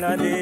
nadi,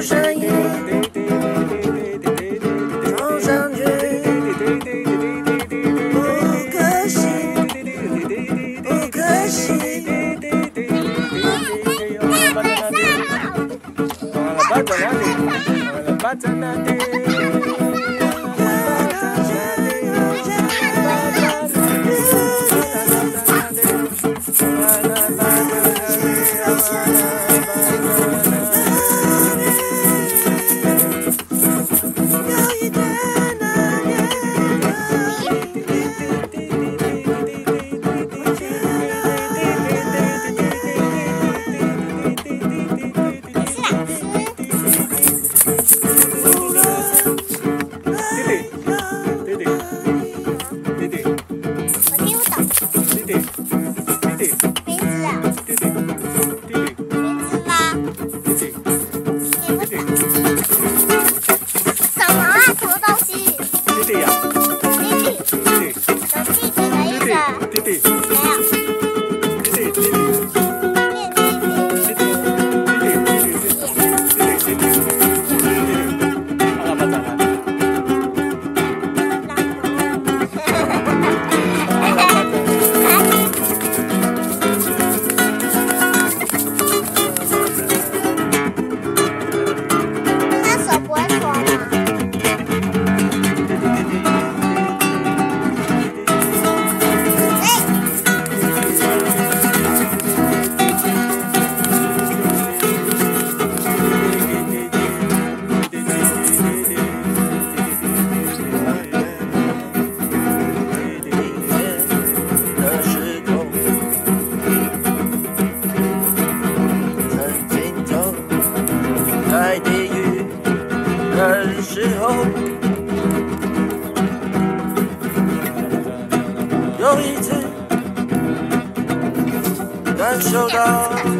可惜，可惜。let down.